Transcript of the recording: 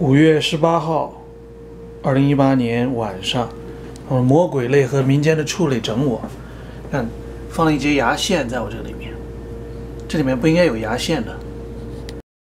五月十八号，二零一八年晚上，嗯，魔鬼类和民间的畜类整我，看放了一节牙线在我这里面，这里面不应该有牙线的。